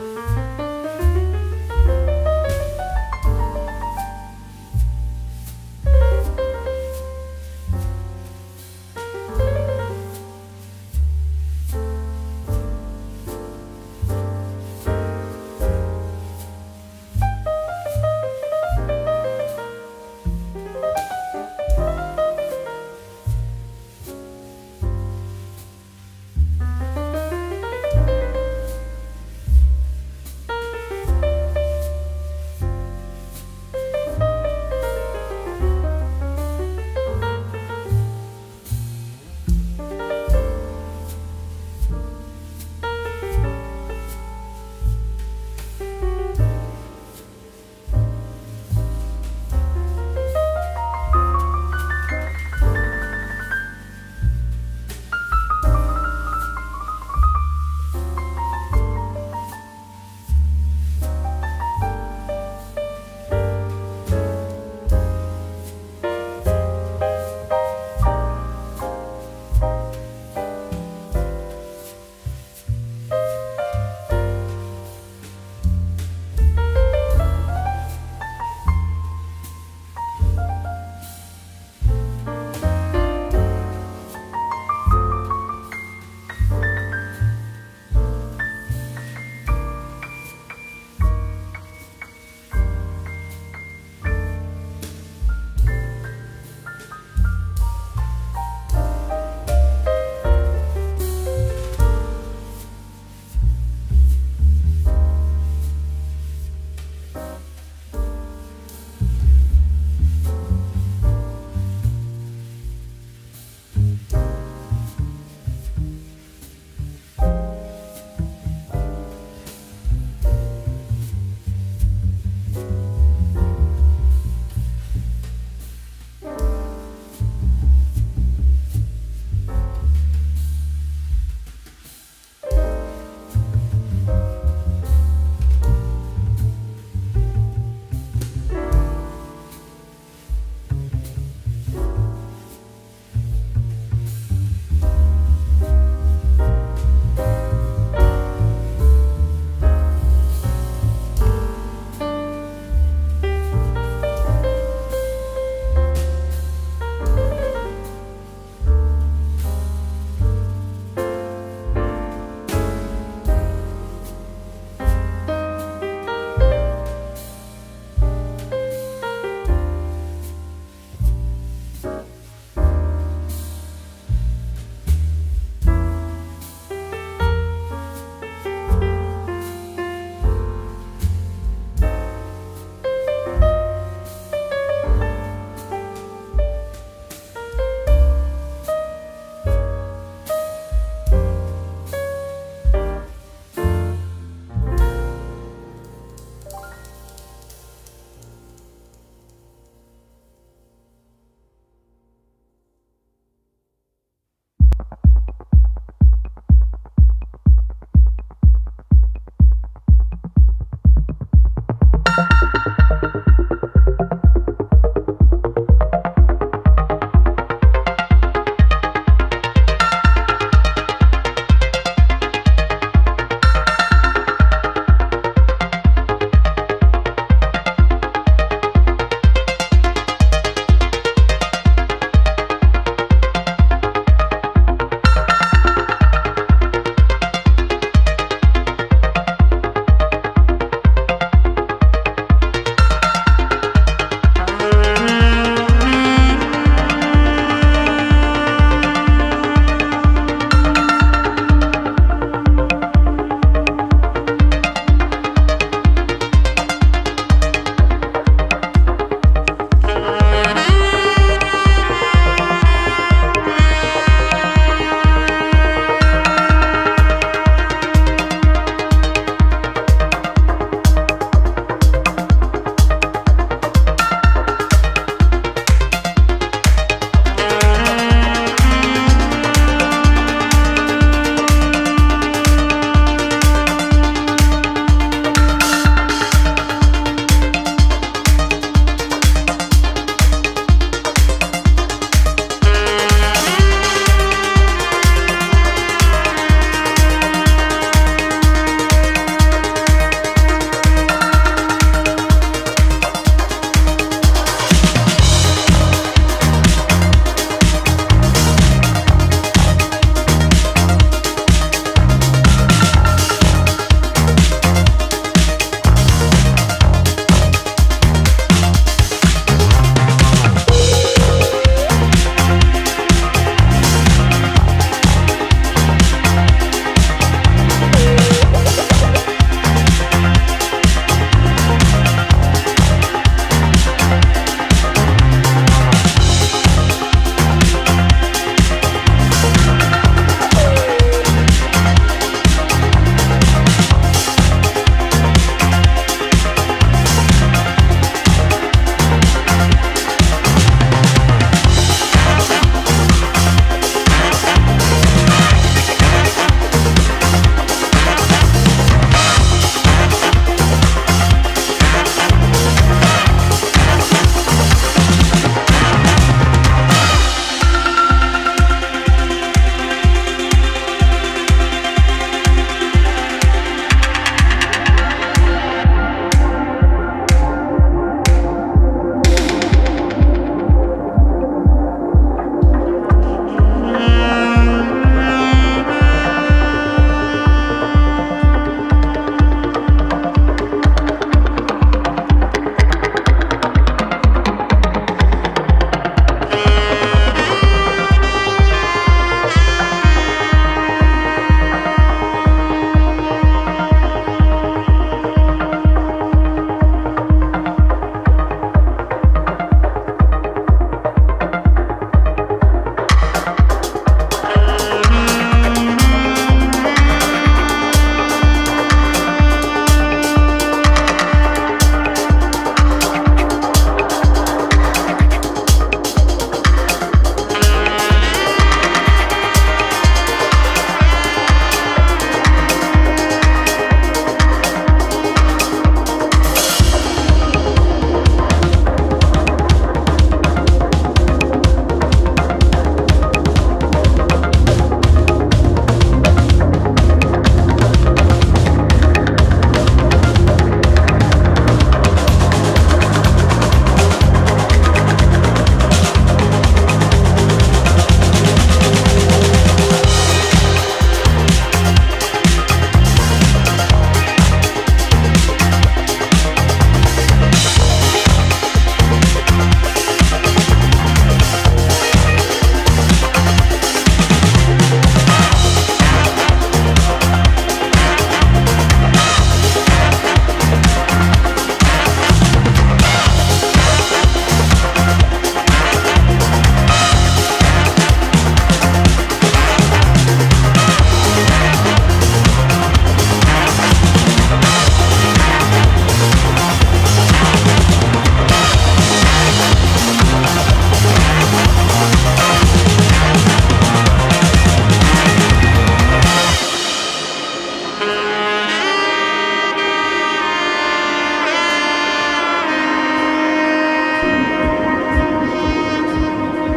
Bye.